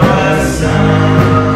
coração.